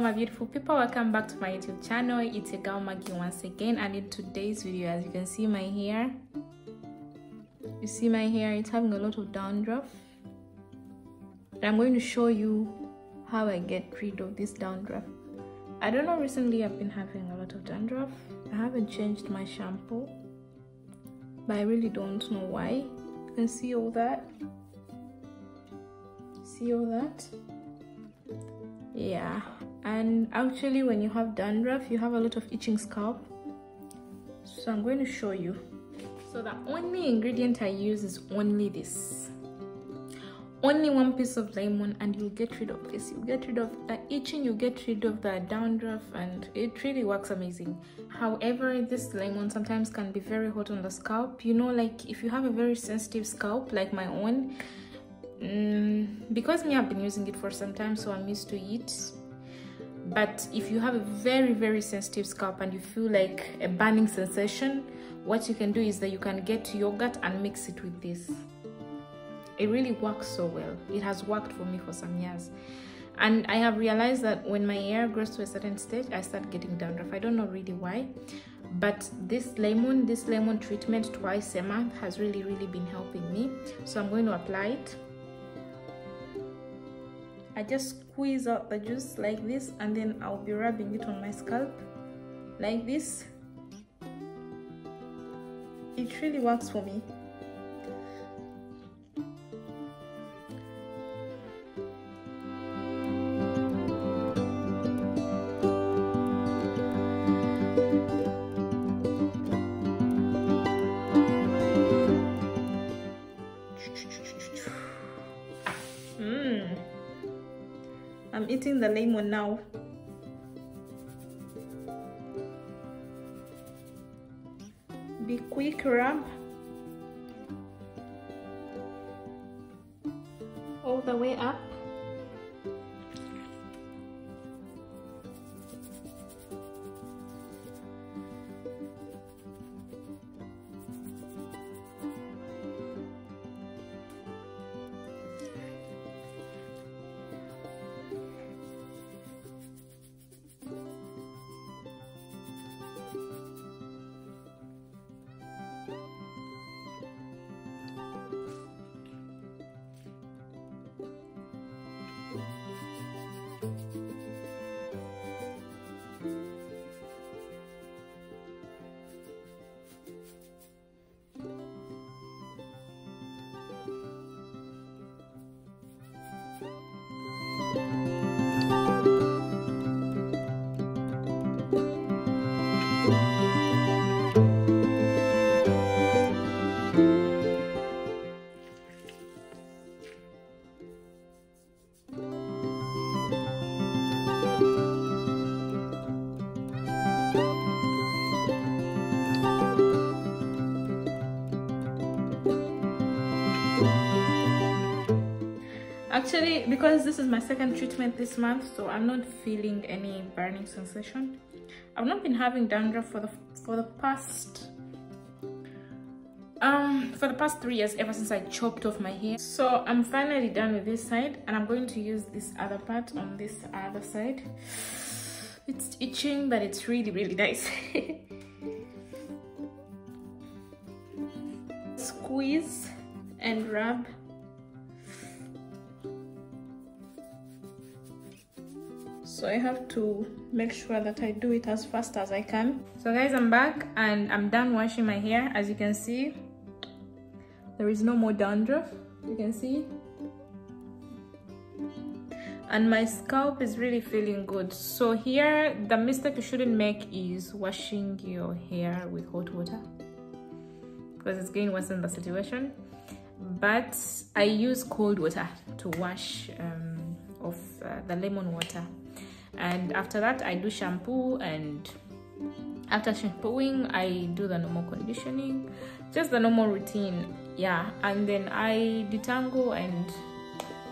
my beautiful people. Welcome back to my youtube channel. It's your girl maggie once again and in today's video as you can see my hair you see my hair it's having a lot of dandruff. And i'm going to show you how i get rid of this dandruff. I don't know recently i've been having a lot of dandruff. I haven't changed my shampoo but i really don't know why. You can see all that? See all that? Yeah and actually when you have dandruff you have a lot of itching scalp. So i'm going to show you. So the only ingredient i use is only this. Only one piece of lemon and you'll get rid of this. You get rid of the itching you get rid of the dandruff and it really works amazing. However this lemon sometimes can be very hot on the scalp. You know like if you have a very sensitive scalp like my own mm, because me i've been using it for some time so i'm used to it but if you have a very very sensitive scalp and you feel like a burning sensation what you can do is that you can get yogurt and mix it with this. It really works so well. It has worked for me for some years. And i have realized that when my hair grows to a certain stage i start getting dandruff. I don't know really why but this lemon this lemon treatment twice a month has really really been helping me. So i'm going to apply it I just squeeze out the juice like this and then I'll be rubbing it on my scalp like this. It really works for me. I'm eating the lemon now. Be quick, rub. All the way up. Actually because this is my second treatment this month so i'm not feeling any burning sensation. I've not been having dandruff for the for the past um for the past three years ever since i chopped off my hair. So i'm finally done with this side and i'm going to use this other part on this other side. It's itching but it's really really nice. Squeeze and rub so i have to make sure that i do it as fast as i can. So guys i'm back and i'm done washing my hair. As you can see there is no more dandruff. You can see. And my scalp is really feeling good. So here the mistake you shouldn't make is washing your hair with hot water. Because it's going to worsen the situation. But i use cold water to wash um, of uh, the lemon water and after that i do shampoo and after shampooing i do the normal conditioning. Just the normal routine yeah. And then i detangle and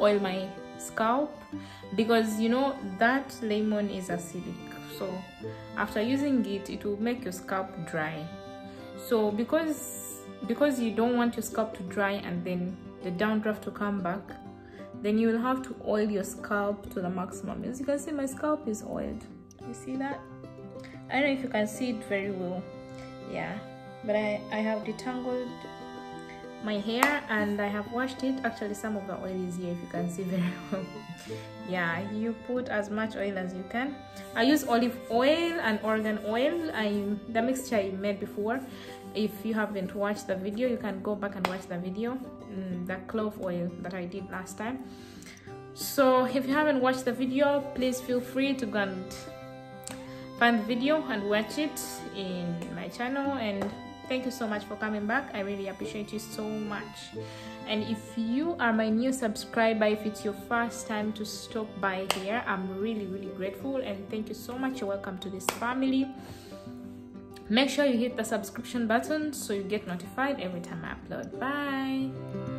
oil my scalp because you know that lemon is acidic. So after using it it will make your scalp dry. So because because you don't want your scalp to dry and then the dandruff to come back then you will have to oil your scalp to the maximum. As you can see my scalp is oiled. You see that? I don't know if you can see it very well. Yeah. But i i have detangled my hair and I have washed it. Actually some of the oil is here if you can see very well. Yeah you put as much oil as you can. I use olive oil and argan oil. I the mixture I made before if you haven't watched the video you can go back and watch the video mm, the clove oil that I did last time. So if you haven't watched the video please feel free to go and find the video and watch it in my channel. And thank you so much for coming back. I really appreciate you so much. And if you are my new subscriber if it's your first time to stop by here i'm really really grateful. And thank you so much. You're welcome to this family make sure you hit the subscription button so you get notified every time i upload. Bye